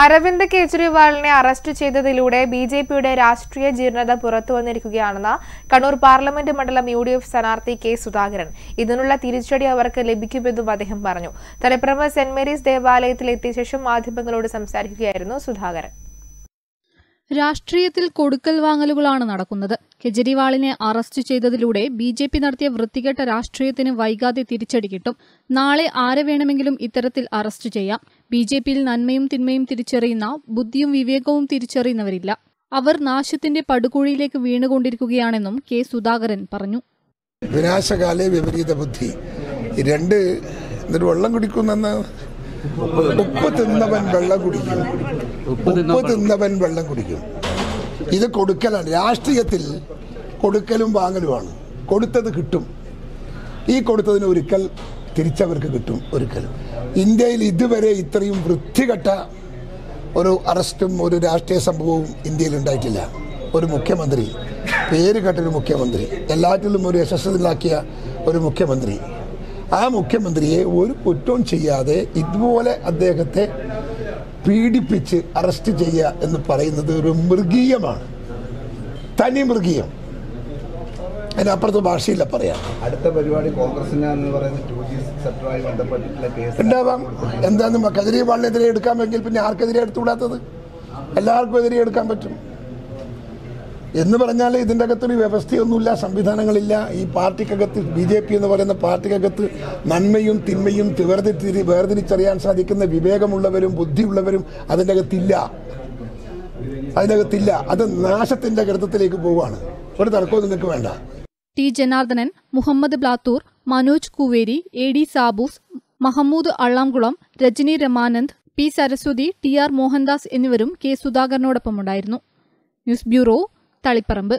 അരവിന്ദ് കെജ്രിവാളിനെ അറസ്റ്റ് ചെയ്തതിലൂടെ B J പിയുടെ രാഷ്ട്രീയ ജീർണത പുറത്തുവന്നിരിക്കുകയാണെന്ന് കണ്ണൂർ പാർലമെന്റ് മണ്ഡലം യു ഡി എഫ് സ്ഥാനാർത്ഥി കെ സുധാകരൻ. ഇതിനുള്ള തിരിച്ചടി അവർക്ക് ലഭിക്കുമെന്നും അദ്ദേഹം പറഞ്ഞു. തലപ്രമ സെന്റ് മേരീസ് ദേവാലയത്തിൽ എത്തിയ ശേഷം മാധ്യമങ്ങളോട് സംസാരിക്കുകയായിരുന്നു സുധാകരൻ. രാഷ്ട്രീയത്തിൽ കൊടുക്കൽ വാങ്ങലുകളാണ് നടക്കുന്നത്. കെജ്രിവാളിനെ അറസ്റ്റ് ചെയ്തതിലൂടെ ബി ജെ പി നടത്തിയ വൃത്തികെട്ട രാഷ്ട്രീയത്തിന് വൈകാതെ തിരിച്ചടി കിട്ടും. നാളെ ആരെ വേണമെങ്കിലും ഇത്തരത്തിൽ അറസ്റ്റ് ചെയ്യാം. ബി ജെ പിയിൽ നന്മയും തിന്മയും തിരിച്ചറിയുന്ന ബുദ്ധിയും വിവേകവും തിരിച്ചറിയുന്നവരില്ല. അവർ നാശത്തിന്റെ പടുകുഴിയിലേക്ക് വീണുകൊണ്ടിരിക്കുകയാണെന്നും കെ സുധാകരൻ പറഞ്ഞു. വിനാശകാലേ വിപരീത ബുദ്ധി. രണ്ട് എന്നിട്ട് വെള്ളം കുടിക്കുന്നെന്ന്? ഉപ്പ് തിന്നവൻ വെള്ളം കുടിക്കും. ഉപ്പ് തിന്നവൻ വെള്ളം കുടിക്കും. ഇത് കൊടുക്കലാണ്. രാഷ്ട്രീയത്തിൽ കൊടുക്കലും വാങ്ങലുമാണ്. കൊടുത്തത് കിട്ടും. ഈ കൊടുത്തതിന് ഒരിക്കൽ തിരിച്ചവർക്ക് കിട്ടും ഒരിക്കലും. ഇന്ത്യയിൽ ഇതുവരെ ഇത്രയും വൃത്തികെട്ട ഒരു അറസ്റ്റും ഒരു രാഷ്ട്രീയ സംഭവവും ഇന്ത്യയിൽ ഉണ്ടായിട്ടില്ല. ഒരു മുഖ്യമന്ത്രി പേര് കേട്ടൊരു മുഖ്യമന്ത്രി എല്ലാറ്റിലും ഒരു യശസ്വിലാക്കിയ ഒരു മുഖ്യമന്ത്രി. ആ മുഖ്യമന്ത്രിയെ ഒരു കുറ്റവും ചെയ്യാതെ ഇതുപോലെ അദ്ദേഹത്തെ പീഡിപ്പിച്ച് അറസ്റ്റ് ചെയ്യുക എന്ന് പറയുന്നത് ഒരു മൃഗീയമാണ്. തനി മൃഗീയം. അതിനപ്പുറത്ത് ഭാഷയില്ല പറയാം. അടുത്ത പരിപാടി ഉണ്ടാവാം എന്താന്ന് കജരിവാളിനെതിരെ എടുക്കാമെങ്കിൽ പിന്നെ ആർക്കെതിരെ എടുത്തുകൂടാത്തത് എല്ലാവർക്കും എതിരെ എടുക്കാൻ പറ്റും. എന്ന് പറഞ്ഞാൽ ഇതിന്റെ അകത്തൊരു വ്യവസ്ഥയൊന്നുമില്ല സംവിധാനങ്ങളില്ല. ഈ പാർട്ടിക്കകത്ത് ബി ജെ പി എന്ന് പറയുന്ന പാർട്ടിക്കകത്ത് നന്മയും തിന്മയും വേർതിരി വേർതിരിച്ചറിയാൻ സാധിക്കുന്ന വിവേകമുള്ളവരും ബുദ്ധിയുള്ളവരും അതിന്റെ അകത്തില്ല. അതിന്റെ അകത്തില്ല. അത് നാശത്തിന്റെ ഗർത്തത്തിലേക്ക് പോവുകയാണ്. ഒരു തർക്കവും നിങ്ങൾക്ക് വേണ്ട. T. Janardhanan Muhammad Blathur Manoj Kuveri A. D. Saboos Mahmood Allamkulam Rajani Ramanand P. Saraswathi T. R. Mohandas എന്നിവരും കെ. സുധാകരനോടൊപ്പമുണ്ടായിരുന്നു. News bureau Taliparamba.